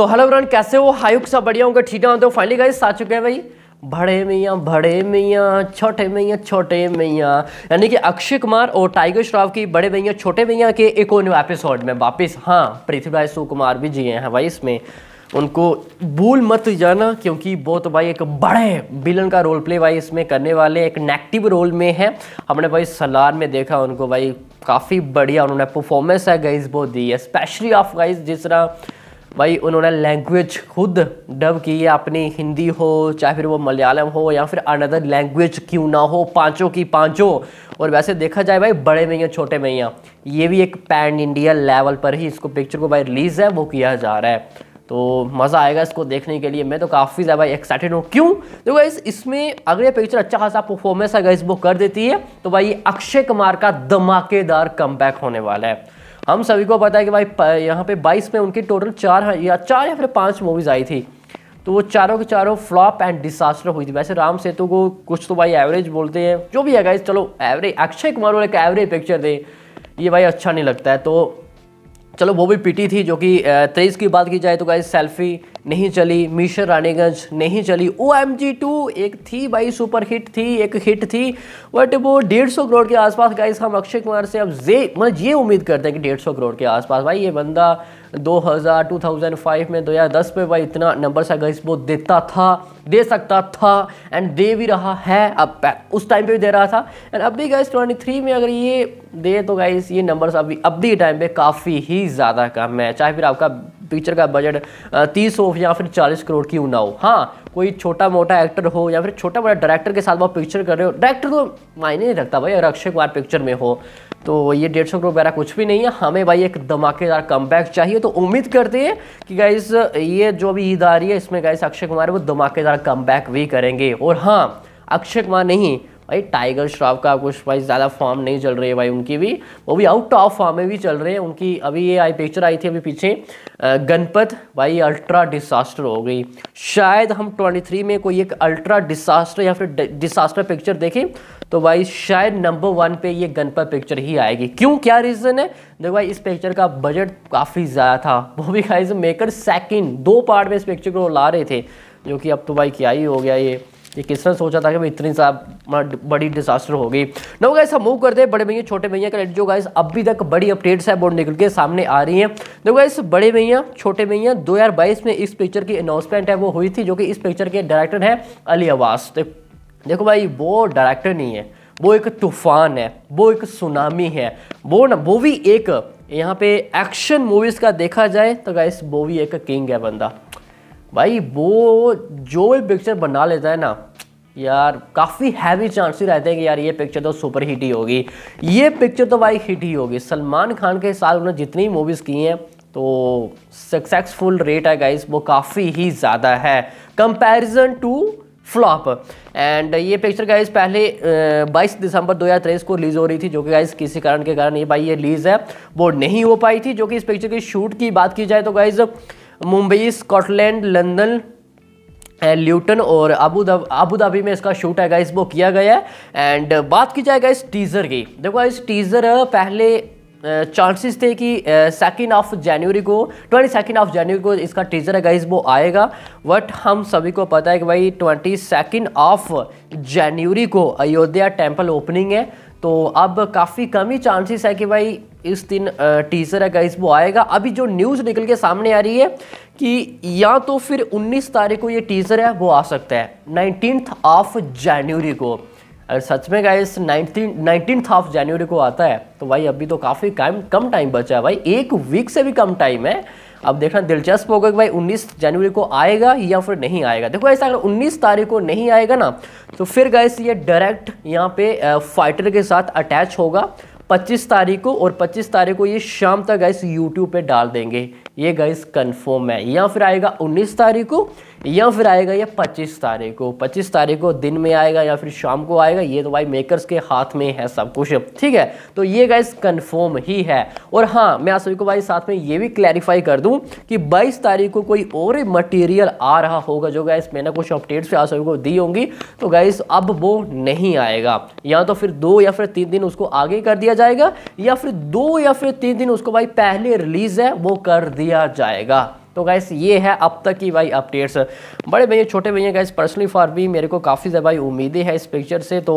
तो hello friend कैसे हो? हायुक सब बढ़िया होंगे? ठीक है? तो फाइनली गाइस आ चुके हैं भाई। बड़े मियाँ बड़े मियाँ, छोटे मियाँ छोटे मियाँ। यानी कि अक्षय कुमार और टाइगर श्रॉफ की बड़े मियाँ, छोटे मियाँ के एक और एपिसोड में वापस। हाँ पृथ्वीराज सुकुमार भी जिए हैं भाई इसमें। उनको भूल मत जाना, क्योंकि वो तो भाई एक बड़े विलन का रोल प्ले भाई इसमें करने वाले, एक नेगेटिव रोल में है। हमने भाई सलार में देखा, उनको भाई काफ़ी बढ़िया उन्होंने परफॉर्मेंस है गाइज़ वो दी है स्पेशली ऑफ़ गाइज़ जिस तरह भाई उन्होंने लैंग्वेज खुद डब की है अपनी हिंदी हो, चाहे फिर वो मलयालम हो, या फिर अनदर लैंग्वेज क्यों ना हो, पाँचों की पाँचों। और वैसे देखा जाए भाई, बड़े मैया छोटे मैया ये भी एक पैन इंडिया लेवल पर ही इसको पिक्चर को भाई रिलीज़ है, वो किया जा रहा है। तो मज़ा आएगा इसको देखने के लिए। मैं तो काफ़ी ज़्यादा एक्साइटेड हूँ। क्यों? तो भाई इसमें अगर ये पिक्चर अच्छा खासा परफॉर्मेंस है इस वो कर देती है तो भाई अक्षय कुमार का धमाकेदार कम होने वाला है। हम सभी को पता है कि भाई यहाँ पे 22 में उनकी टोटल चार या चार या फिर पाँच मूवीज़ आई थी। तो वो चारों के चारों फ्लॉप एंड डिसास्टर हुई थी। वैसे राम सेतु को कुछ तो भाई एवरेज बोलते हैं। जो भी है गाइज़ चलो एवरेज अक्षय कुमार वाले का एवरेज पिक्चर दे, ये भाई अच्छा नहीं लगता है। तो चलो, वो भी पिटी थी, जो कि तेईस की बात की जाए तो गाइज़ सेल्फी नहीं चली मिशन रानीगंज नहीं चली। ओ एम जी टू एक थी भाई सुपर हिट थी, एक हिट थी। बट वो डेढ़ सौ करोड़ के आसपास गाइस हम अक्षय कुमार से अब जे मतलब ये उम्मीद करते हैं कि डेढ़ सौ करोड़ के आसपास। भाई, ये बंदा 2000 2005 में 2010 में भाई इतना नंबर सा गाइस वो देता था, दे सकता था एंड दे भी रहा है अब उस टाइम पे भी दे रहा था। एंड अभी गाइस 23 में अगर ये दे तो गाइस ये नंबर्स अभी, अब भी टाइम पे काफ़ी ही ज़्यादा कम है। चाहे फिर आपका पिक्चर का बजट तीस हो या फिर चालीस करोड़ क्यों ना हो हाँ कोई छोटा मोटा एक्टर हो या फिर छोटा मोटा डायरेक्टर के साथ वो पिक्चर कर रहे हो डायरेक्टर तो मायने नहीं रखता भाई, अगर अक्षय कुमार पिक्चर में हो तो ये डेढ़ सौ करोड़ वगैरह कुछ भी नहीं है। हमें भाई एक धमाकेदार कम चाहिए तो उम्मीद करते हैं कि गाइस ये जो भी ईद आ रही है, इसमें गाइस अक्षय कुमार वो धमाकेदार कम भी करेंगे। और हाँ अक्षय कुमार नहीं भाई टाइगर श्रॉफ का कुछ भाई ज़्यादा फॉर्म नहीं चल रही है भाई उनकी भी। वो भी आउट ऑफ़ फॉर्म में भी चल रहे हैं। उनकी अभी ये आई पिक्चर आई थी अभी पीछे। गणपत, भाई अल्ट्रा डिसास्टर हो गई। शायद हम 23 में कोई एक अल्ट्रा डिसास्टर या फिर डिसास्टर पिक्चर देखें तो भाई शायद नंबर वन पे ये गणपत पिक्चर ही आएगी। क्यों? क्या रीज़न है? देखो भाई, इस पिक्चर का बजट काफ़ी ज़्यादा था। वो भी खाई मेकर सेकेंड दो पार्ट में इस पिक्चर को ला रहे थे। जो कि अब तो भाई क्या ही हो गया ये। ये किस तरह सोचा था कि भाई इतनी सा बड़ी डिजास्टर हो गई नो गाइस हम मूव करते हैं। बड़े भैया, छोटे भैया का जो गाइस अभी तक बड़ी अपडेट्स है बोर्ड निकल के सामने आ रही हैं। देखो गाइस बड़े भैया, छोटे भैया 2022 में इस पिक्चर की अनाउंसमेंट है, वो हुई थी, जो कि इस पिक्चर के डायरेक्टर है अली आवास देखो भाई, वो डायरेक्टर नहीं है, वो एक तूफ़ान है, वो एक सुनामी है। वो ना, वो भी एक यहाँ पे एक्शन मूवीज़ का देखा जाए तो गाइस वो भी एक किंग है बंदा। भाई, वो जो भी पिक्चर बना लेता है ना, यार, काफ़ी हैवी चांसेस रहते हैं कि यार ये पिक्चर तो सुपर हिट ही होगी। ये पिक्चर तो भाई हिट ही होगी। सलमान खान के साथ उन्होंने जितनी मूवीज़ की हैं तो सक्सेसफुल रेट है गाइस वो काफ़ी ही ज़्यादा है। कंपैरिजन टू फ्लॉप एंड ये पिक्चर गाइस पहले 22 दिसंबर 2023 को रिलीज़ हो रही थी, जो कि गाइस किसी कारण के कारण ये भाई ये रिलीज़ है। वो नहीं हो पाई थी, जो कि इस पिक्चर की शूट की बात की जाए तो guys Mumbai, Scotland, London Luton और अबू अबू धाबी में इसका शूट है गाइस वो किया गया है। एंड बात की जाएगा इस टीज़र की। देखो इस टीज़र पहले चांसेस थे कि सेकेंड ऑफ़ जनवरी को ट्वेंटी सेकेंड ऑफ़ जनवरी को इसका टीज़र है गाइस वो आएगा। बट हम सभी को पता है कि भाई ट्वेंटी सेकेंड ऑफ़ जनवरी को अयोध्या टेंपल ओपनिंग है। तो अब काफ़ी कम ही चांसेस है कि भाई इस दिन टीजर है गाइस वो आएगा। अभी जो न्यूज़ निकल के सामने आ रही है कि या तो फिर 19 तारीख को ये टीजर है, वो आ सकता है। नाइनटीन ऑफ़ जनवरी को। अगर सच में guys nineteen nineteen of January को आता है। तो भाई, अभी तो काफ़ी टाइम कम टाइम बचा है भाई। एक वीक से भी कम टाइम है। अब देखना दिलचस्प होगा कि भाई 19 जनवरी को आएगा या फिर नहीं आएगा। देखो ऐसा अगर 19 तारीख को नहीं आएगा ना तो फिर गैस ये डायरेक्ट यहाँ पे फाइटर के साथ अटैच होगा। 25 तारीख को और 25 तारीख को ये शाम तक गाइस यूट्यूब पे डाल देंगे। ये गैस कंफर्म है। या फिर आएगा 19 तारीख को या फिर आएगा ये 25 तारीख। को 25 तारीख को दिन में आएगा या फिर शाम को आएगा, ये तो भाई मेकर्स के हाथ में है सब कुछ, ठीक है? तो ये गाइस कंफर्म ही है। और हाँ मैं आप सभी को भाई साथ में ये भी क्लैरिफाई कर दूँ कि 22 तारीख को कोई और मटेरियल आ रहा होगा जो गैस मैंने कुछ अपडेट्स आप सभी को दी होंगी तो गाइस अब वो नहीं आएगा। या तो फिर दो या फिर तीन दिन उसको आगे कर दिया जाएगा, या फिर दो या फिर तीन दिन उसको भाई पहले रिलीज़ है, वो कर दिया जाएगा। तो गैस ये है अब तक की भाई अपडेट्स बड़े भैया, छोटे भैया गैस पर्सनली फॉर भी मेरे को काफ़ी ज़्यादा भाई उम्मीदें हैं इस पिक्चर से तो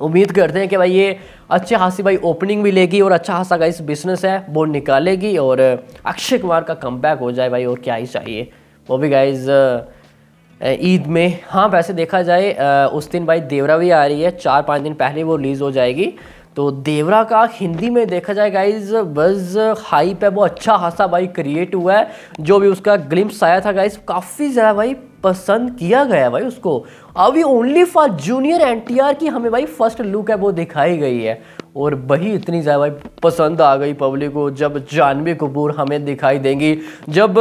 उम्मीद करते हैं कि भाई ये अच्छे खासी भाई ओपनिंग भी लेगी और अच्छा खासा गाइस बिज़नेस है, वो निकालेगी और अक्षय कुमार का कम हो जाए भाई और क्या ही चाहिए। वो भी गाइज़ ईद में हाँ वैसे देखा जाए उस दिन भाई देवरा भी आ रही है, चार पाँच दिन पहले वो रिलीज़ हो जाएगी। तो देवरा का हिंदी में देखा जाए गाइज़ बस हाइप है वो अच्छा खासा भाई क्रिएट हुआ है। जो भी उसका ग्लिम्स आया था गाइज़ काफ़ी ज़्यादा भाई पसंद किया गया भाई उसको। अभी ओनली फॉर जूनियर एनटीआर की हमें भाई फ़र्स्ट लुक है, वो दिखाई गई है। और वही इतनी ज़्यादा पसंद आ गई पब्लिक को, जब जानवी कपूर हमें दिखाई देंगी, जब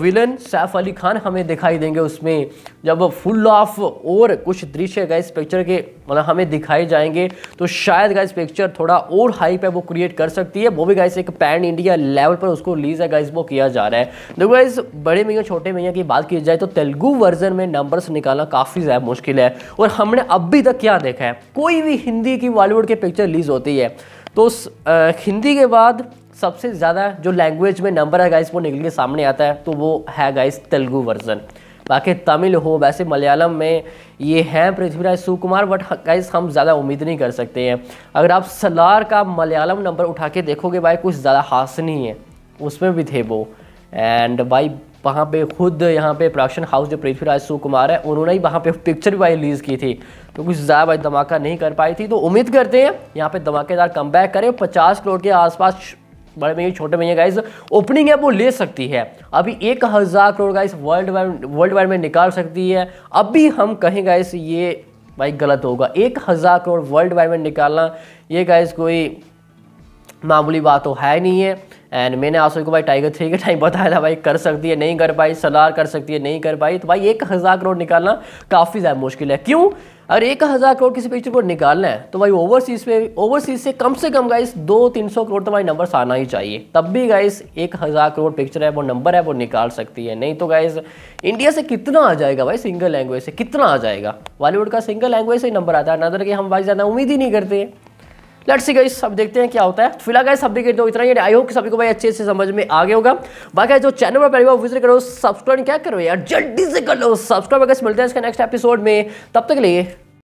विलन सैफ अली खान हमें दिखाई देंगे उसमें, जब फुल ऑफ़ और कुछ दृश्य गए इस पिक्चर के मतलब हमें दिखाए जाएँगे तो शायद गाइस पिक्चर थोड़ा और हाइप है, वो क्रिएट कर सकती है। वो भी गाइस एक पैन इंडिया लेवल पर उसको रिलीज़ है गाइस वो किया जा रहा है। देखो गाइस बड़े मैया, छोटे मैया की बात की जाए तो तेलुगु वर्जन में नंबर्स निकालना काफ़ी ज़्यादा मुश्किल है। और हमने अभी तक क्या देखा है? कोई भी हिंदी की बॉलीवुड के पिक्चर रिलीज़ होती है। तो हिंदी के बाद सबसे ज़्यादा जो लैंग्वेज में नंबर है गाइस वो निकल के सामने आता है तो वो है गाइस तेलुगु वर्जन बाकी तमिल हो, वैसे मलयालम में ये हैं पृथ्वीराज सुकुमार बट गाइस हम ज़्यादा उम्मीद नहीं कर सकते हैं। अगर आप सलार का मलयालम नंबर उठा के देखोगे भाई, कुछ ज़्यादा हास नहीं है। उसमें भी थे वो। एंड भाई वहाँ पे खुद यहाँ पे प्रोडक्शन हाउस जो पृथ्वीराज सुकुमार है, उन्होंने ही वहाँ पे पिक्चर भी रिलीज़ की थी। तो कुछ ज़्यादा भाई धमाका नहीं कर पाई थी। तो उम्मीद करते हैं, यहाँ पे धमाकेदार कम बैक करें पचास करोड़ के आसपास बड़े भैया छोटे भैया गाइज़ ओपनिंग है, वो ले सकती है। अभी एक हज़ार crore guys world wide world wide में निकाल सकती है। अभी हम कहें गाइस ये भाई गलत होगा। एक हज़ार करोड़ वर्ल्ड वाइड में निकालना, ये गाइस कोई मामूली बात तो है नहीं है। एंड मैंने आप को भाई टाइगर थ्री के टाइम बताया था भाई, कर सकती है, नहीं कर पाई सलार कर सकती है, नहीं कर पाई। तो भाई एक हज़ार करोड़ निकालना काफ़ी ज़्यादा मुश्किल है। क्यों? अगर एक हज़ार करोड़ किसी पिक्चर को निकालना है तो भाई ओवरसीज़ पे ओवरसीज़ से कम से कम गाइस दो तीन सौ करोड़ तो भाई नंबर आना ही चाहिए। तब भी गाइस एक हज़ार करोड़ पिक्चर है, वो नंबर है, वो निकाल सकती है। नहीं तो गाइस इंडिया से कितना आ जाएगा भाई सिंगल लैंग्वेज से? कितना आ जाएगा? बॉलीवुड का सिंगल लैंग्वेज से नंबर आता है। नज़र के हम भाई ज़्यादा उम्मीद ही नहीं करते। लेट्स सी गाइस अब देखते हैं क्या होता है। फ़िलहाल गए सभी के तो इतना ही आई होप कि सभी को भाई अच्छे से समझ में आ गया होगा। बाकी जो चैनल पर पहली बार विज़िट करो सब्सक्राइब क्या, करो यार, जल्दी से कर लो सब्सक्राइब अगर मिलते हैं इसका नेक्स्ट एपिसोड में, तब तक के लिए